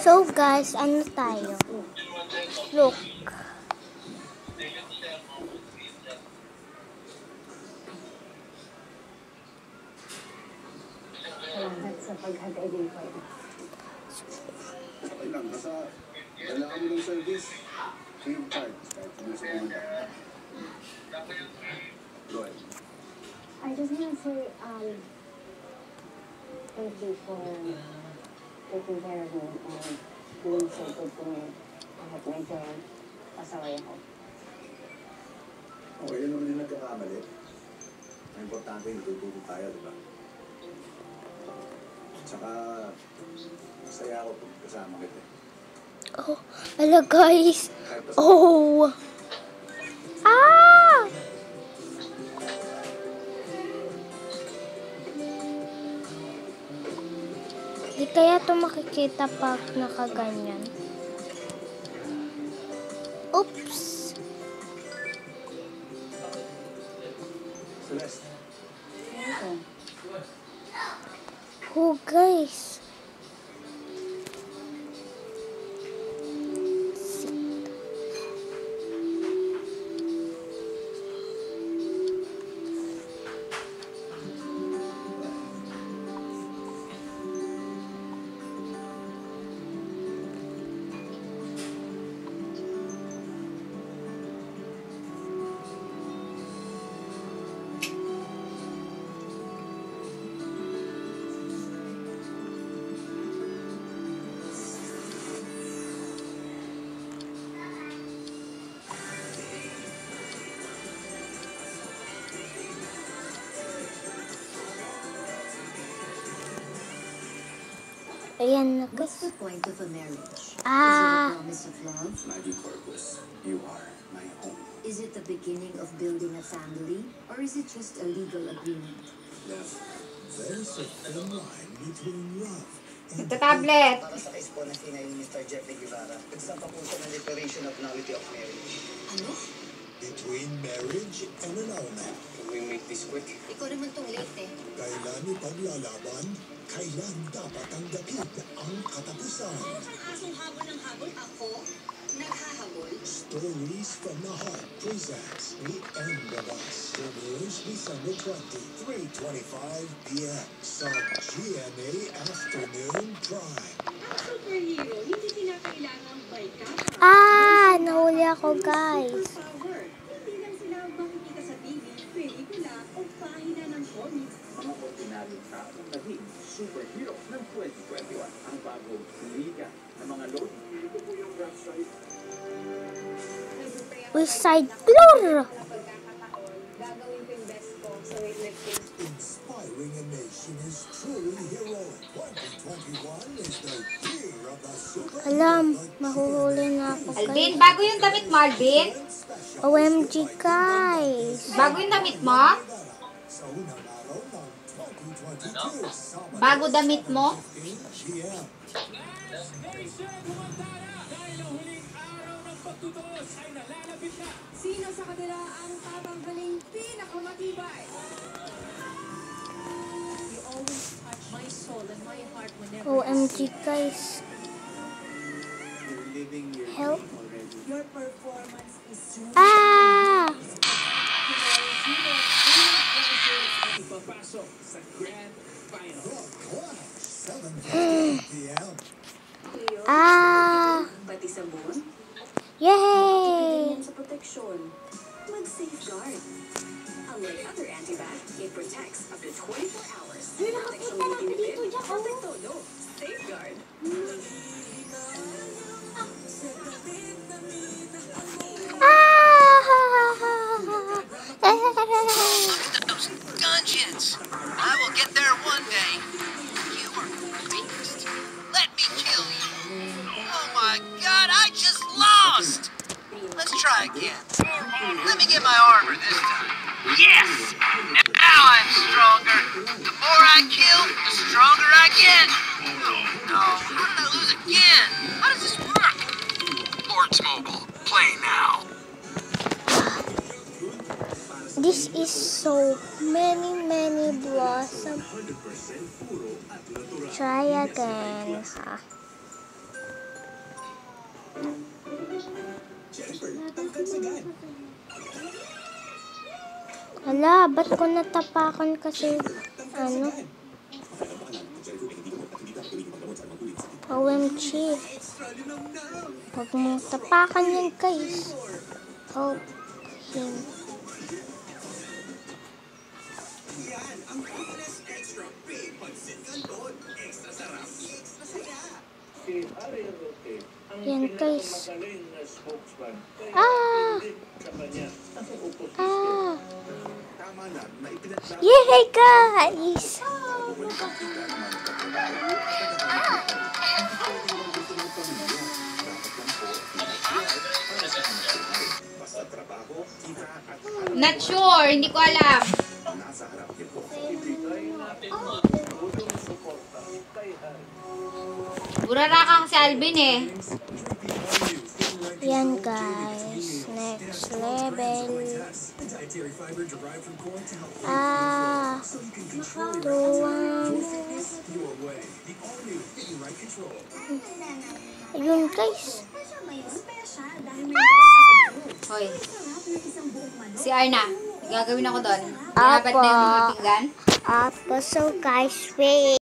So guys, ano tayo? Look. Salamat sa mo ng service. Same card. I just want to say, um, thank you for taking care of me and being so good to me. Kahit medyo pasaway ako. Okay, yun naman yung nagkakamali. Ang importante, natututo tayo, di ba? Tsaka, masaya ako pag kasama kita. Oh, ala guys. Oh. Di kaya to makikita pag nakaganyan. Oops. Celeste, Ito, Oh, guys. Ayan na What's guys. the point of a marriage? Ah. Is it a promise of love? Maggie Corpus, you are my home. Is it the beginning of building a family? Or is it just a legal agreement? Love. There's a thin line between love and Ito-tablet. Para sa case po na sinay ni Mr. Jeffrey Guevara, nagsampa po siya ng declaration of nullity of marriage. Ano? Between marriage and annulment. Can we make this quick? Ikaw naman tong late eh. Kailan ipaglalaban, kailan dapat tanggapin ang katapusan. Kasong habol ng habol ako? Naghahabol? Stories from the Heart presents The End of Us. Premieres December 20, 3.25 p.m. sa GMA Afternoon Prime. superhero, hindi kinakailangan barkada. Ah, nahuli ako guys. Pelikula o pahina ng comics. mga ordinaryong taong naging superhero ng 2021. Ang bagong liga ng mga lodi. Ito po yung website West Side Floor. Gagawin ko yung best ko sa weightlifting. Inspiring a nation is truly heroic. 2021 is the year of the super. Alam, mahuhuli na ako Alvin, bago yung damit mo, Alvin? OMG guys. Bago yung damit mo? Sa unang araw ng 2022, Sabado, Bago damit mo? 15 p.m. Sino sa kanila ang tatanggaling pinakamatibay? You always touch my soul and my heart whenever OMG guys. Ah! Pati sa buwan, Yay! sa proteksyon. Mag-safeguard. Unlike other antibac, it protects up to 24 hours. Uy, nakakita na ako dito, Jack. Oh. Again. Let me get my armor this time. Yes! Now I'm stronger. The more I kill, the stronger I get. No, how did I lose again? How does this work? Lords Mobile, play now. This is so many, many blossom. Try again, ha? Hala, ba't ko natapakan kasi, ano? OMG. Huwag mong tapakan yan, guys. Help him. Si Ariel Roque, ang Yan, guys. Ah! Ah! Yay, guys! Not sure, hindi ko alam. Burara ka si Alvin eh. Yan, guys. Next level. Ah! Tuwang. The Control. Ayun, guys. Hoy. Si Arna, gagawin ako doon. Dapat na yung mga pinggan. Apo, so guys, wait.